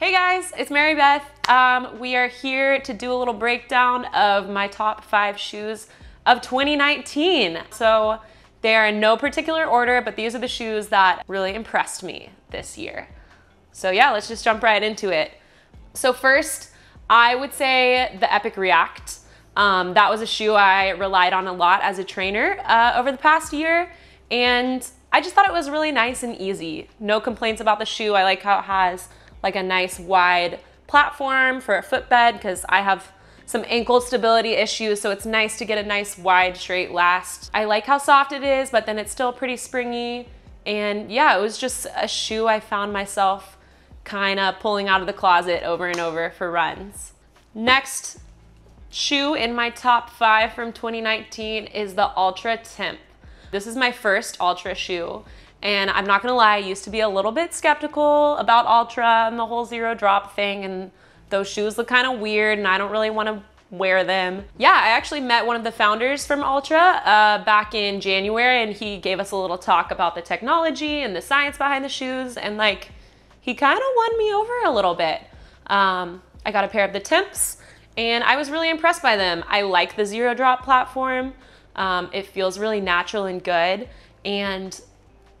Hey guys, it's Mary Beth. Um, we are here to do a little breakdown of my top five shoes of 2019. So they are in no particular order, but these are the shoes that really impressed me this year. So yeah, let's just jump right into it. So first, I would say the Epic React. Um, that was a shoe I relied on a lot as a trainer uh, over the past year. And I just thought it was really nice and easy. No complaints about the shoe. I like how it has like a nice wide platform for a footbed because I have some ankle stability issues, so it's nice to get a nice wide straight last. I like how soft it is, but then it's still pretty springy. And yeah, it was just a shoe I found myself kind of pulling out of the closet over and over for runs. Next shoe in my top five from 2019 is the Altra Timp. This is my first Altra shoe and I'm not gonna lie, I used to be a little bit skeptical about Altra and the whole zero drop thing and those shoes look kind of weird and I don't really wanna wear them. Yeah, I actually met one of the founders from Altra uh, back in January and he gave us a little talk about the technology and the science behind the shoes and like, he kind of won me over a little bit. Um, I got a pair of the Timps and I was really impressed by them. I like the zero drop platform. Um, it feels really natural and good. And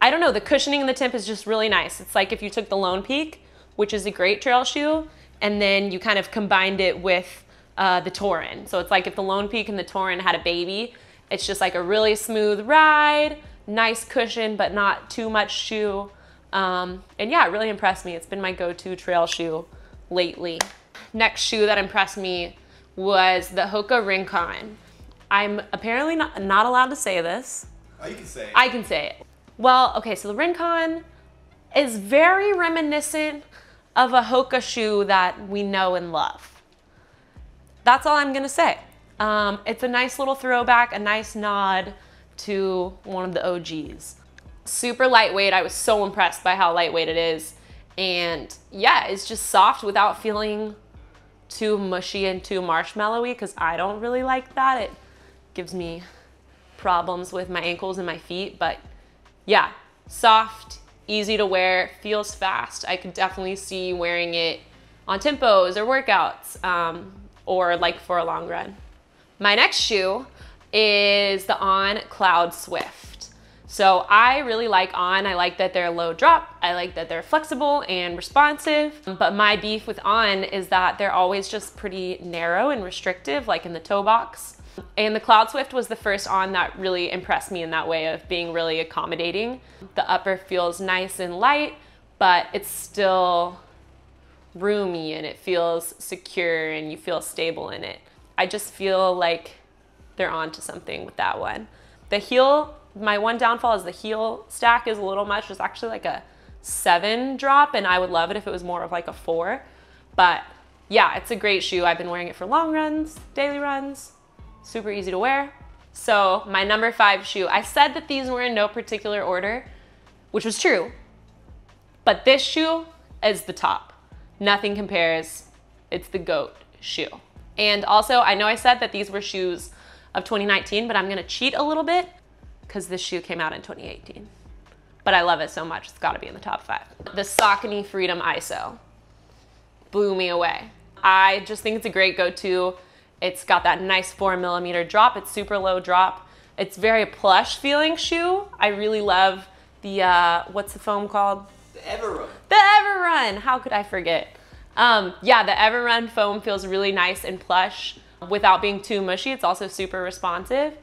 I don't know, the cushioning in the Timp is just really nice. It's like if you took the Lone Peak, which is a great trail shoe, and then you kind of combined it with uh, the Torin. So it's like if the Lone Peak and the Torin had a baby, it's just like a really smooth ride, nice cushion, but not too much shoe. Um, and yeah, it really impressed me. It's been my go-to trail shoe lately. Next shoe that impressed me was the Hoka Rincon. I'm apparently not, not allowed to say this. Oh, you can say it. I can say it. Well, okay, so the Rincon is very reminiscent of a Hoka shoe that we know and love. That's all I'm gonna say. Um, it's a nice little throwback, a nice nod to one of the OGs. Super lightweight. I was so impressed by how lightweight it is. And yeah, it's just soft without feeling too mushy and too marshmallowy because I don't really like that. It gives me problems with my ankles and my feet, but yeah, soft, easy to wear, feels fast. I could definitely see wearing it on tempos or workouts um, or like for a long run. My next shoe is the On Cloud Swift. So I really like On. I like that they're low drop. I like that they're flexible and responsive. But my beef with On is that they're always just pretty narrow and restrictive, like in the toe box. And the Cloud Swift was the first on that really impressed me in that way of being really accommodating. The upper feels nice and light, but it's still roomy and it feels secure and you feel stable in it. I just feel like they're onto something with that one. The heel, my one downfall is the heel stack is a little much. It's actually like a seven drop and I would love it if it was more of like a four. But yeah, it's a great shoe. I've been wearing it for long runs, daily runs, super easy to wear. So my number five shoe, I said that these were in no particular order, which was true, but this shoe is the top. Nothing compares. It's the GOAT shoe. And also, I know I said that these were shoes of 2019, but I'm gonna cheat a little bit because this shoe came out in 2018. But I love it so much, it's gotta be in the top five. The Saucony Freedom ISO blew me away. I just think it's a great go-to it's got that nice four millimeter drop. It's super low drop. It's very plush feeling shoe. I really love the, uh, what's the foam called? The Everrun. The Everrun, how could I forget? Um, yeah, the Everrun foam feels really nice and plush without being too mushy. It's also super responsive.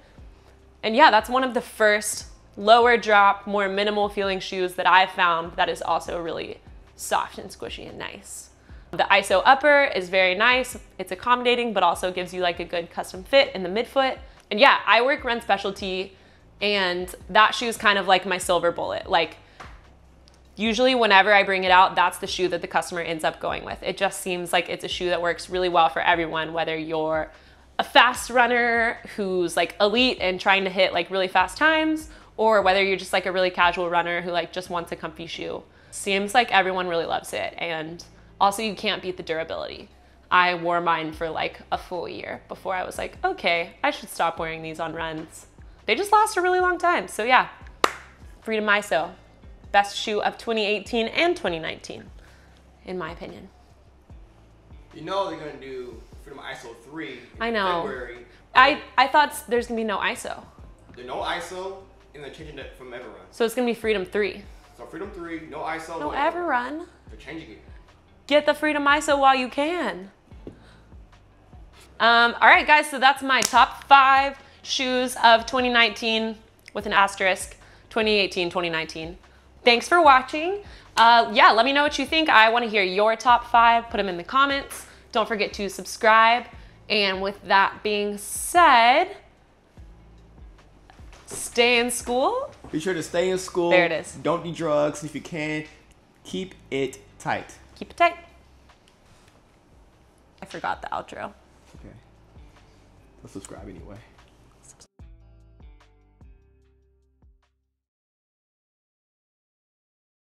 And yeah, that's one of the first lower drop, more minimal feeling shoes that I've found that is also really soft and squishy and nice. The ISO upper is very nice. It's accommodating, but also gives you like a good custom fit in the midfoot. And yeah, I work run specialty and that shoe is kind of like my silver bullet. Like usually whenever I bring it out, that's the shoe that the customer ends up going with. It just seems like it's a shoe that works really well for everyone, whether you're a fast runner who's like elite and trying to hit like really fast times, or whether you're just like a really casual runner who like just wants a comfy shoe. Seems like everyone really loves it. And also, you can't beat the durability. I wore mine for like a full year before I was like, okay, I should stop wearing these on runs. They just last a really long time. So yeah, Freedom ISO, best shoe of 2018 and 2019, in my opinion. You know they're gonna do Freedom ISO three. In I know. February. I, I thought there's gonna be no ISO. There's no ISO, and they're changing it from Everrun. So it's gonna be Freedom 3. So Freedom three, no ISO. No. Everrun. They're changing it. Get the Freedom ISO while you can. Um, all right, guys, so that's my top five shoes of 2019 with an asterisk 2018, 2019. Thanks for watching. Uh, yeah, let me know what you think. I want to hear your top five. Put them in the comments. Don't forget to subscribe. And with that being said, stay in school. Be sure to stay in school. There it is. Don't do drugs. If you can, keep it tight. Keep it tight. I forgot the outro. Okay. Let's subscribe anyway.